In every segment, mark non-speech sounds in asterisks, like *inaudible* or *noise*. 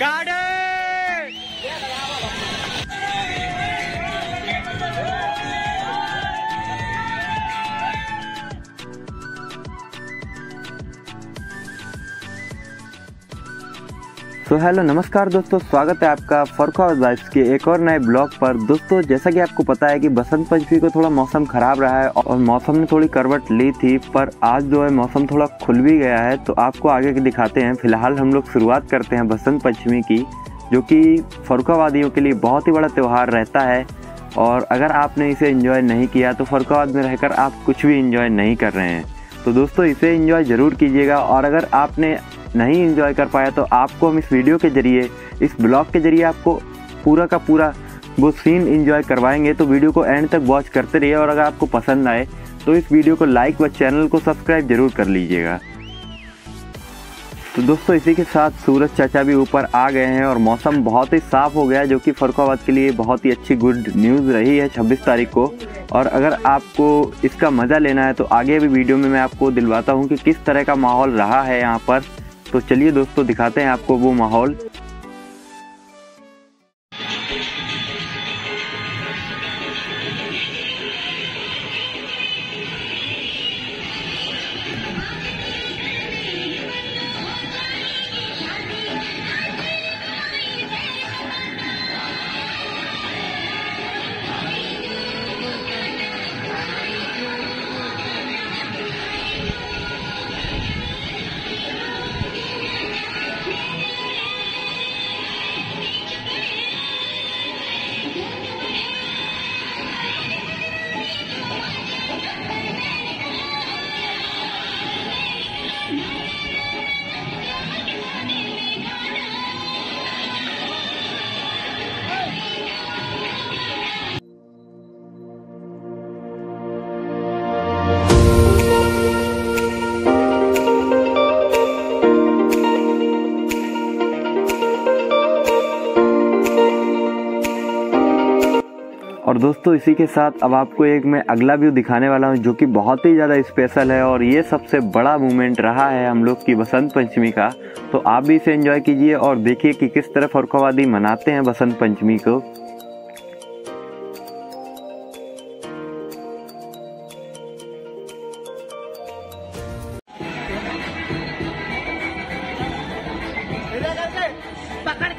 गाड़ी so hello नमस्कार दोस्तों, स्वागत है आपका फरखाबाद वाइब्स के एक और नए ब्लॉग पर। दोस्तों, जैसा कि आपको पता है कि बसंत पंचमी को थोड़ा मौसम खराब रहा है और मौसम ने थोड़ी करवट ली थी, पर आज जो है मौसम थोड़ा खुल भी गया है। तो आपको आगे के दिखाते हैं। फ़िलहाल हम लोग शुरुआत करते हैं बसंत पंचमी की, जो कि फरुखाबादियों के लिए बहुत ही बड़ा त्यौहार रहता है। और अगर आपने इसे इन्जॉय नहीं किया तो फरुखाबाद में रहकर आप कुछ भी इन्जॉय नहीं कर रहे हैं। तो दोस्तों, इसे इन्जॉय ज़रूर कीजिएगा। और अगर आपने नहीं इन्जॉय कर पाया तो आपको हम इस वीडियो के ज़रिए, इस ब्लॉग के ज़रिए आपको पूरा का पूरा वो सीन इन्जॉय करवाएँगे। तो वीडियो को एंड तक वॉच करते रहिए और अगर आपको पसंद आए तो इस वीडियो को लाइक व चैनल को सब्सक्राइब ज़रूर कर लीजिएगा। तो दोस्तों, इसी के साथ सूरज चाचा भी ऊपर आ गए हैं और मौसम बहुत ही साफ़ हो गया जो कि फरुखाबाद के लिए बहुत ही अच्छी गुड न्यूज़ रही है 26 तारीख को। और अगर आपको इसका मज़ा लेना है तो आगे भी वीडियो में मैं आपको दिलवाता हूँ कि किस तरह का माहौल रहा है यहाँ पर। तो चलिए दोस्तों दिखाते हैं आपको वो माहौल। और दोस्तों, इसी के साथ अब आपको एक मैं अगला व्यू दिखाने वाला हूँ, जो कि बहुत ही ज़्यादा स्पेशल है और ये सबसे बड़ा मूवमेंट रहा है हम लोग की बसंत पंचमी का। तो आप भी इसे एंजॉय कीजिए और देखिए कि किस तरह फरुखाबादी मनाते हैं बसंत पंचमी को। पकड़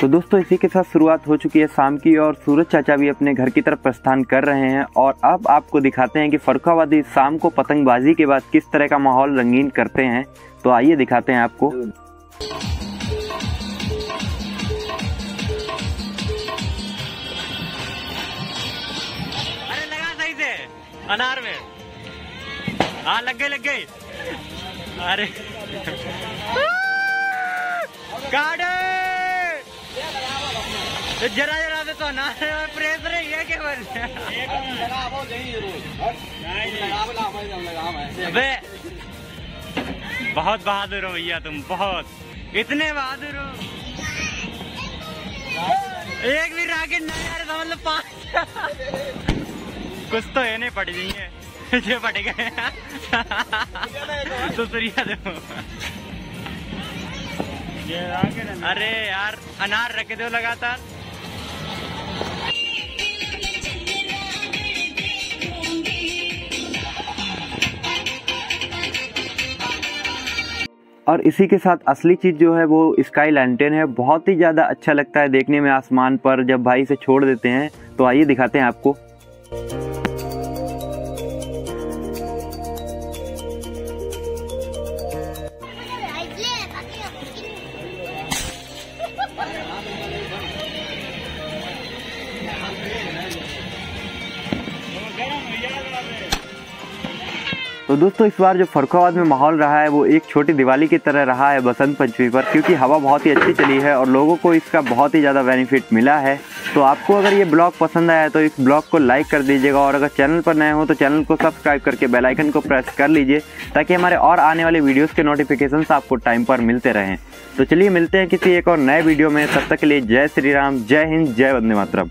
तो दोस्तों, इसी के साथ शुरुआत हो चुकी है शाम की और सूरज चाचा भी अपने घर की तरफ़ प्रस्थान कर रहे हैं और अब आपको दिखाते हैं कि फरुखाबादी शाम को पतंगबाजी के बाद किस तरह का माहौल रंगीन करते हैं। तो आइए दिखाते हैं आपको। अरे लगा सही से, अनार में। हाँ लग गई लग गई। अरे। *laughs* जरा जरा तो अनार में प्रेस रही है केवल अबे बहुत बहादुर हो भैया तुम बहुत। इतने बहादुर हो। एक भी राकेट नहीं आ रहा मतलब पाँच कुछ तो है नहीं पड़ गई है। जो पड़ गए तो सुरिया दो अरे यार अनार रखे दो लगातार। और इसी के साथ असली चीज़ जो है वो स्काई लैंटेन है। बहुत ही ज़्यादा अच्छा लगता है देखने में आसमान पर जब भाई से छोड़ देते हैं। तो आइए दिखाते हैं आपको। तो दोस्तों, इस बार जो फरुखाबाद में माहौल रहा है, वो एक छोटी दिवाली की तरह रहा है बसंत पंचमी पर, क्योंकि हवा बहुत ही अच्छी चली है और लोगों को इसका बहुत ही ज़्यादा बेनिफिट मिला है। तो आपको अगर ये ब्लॉग पसंद आया तो इस ब्लॉग को लाइक कर दीजिएगा और अगर चैनल पर नए हो तो चैनल को सब्सक्राइब करके बेलाइकन को प्रेस कर लीजिए, ताकि हमारे और आने वाले वीडियोज़ के नोटिफिकेशन आपको टाइम पर मिलते रहें। तो चलिए, मिलते हैं किसी एक और नए वीडियो में। तब तक के लिए जय श्री राम, जय हिंद, जय वंदे मातरम।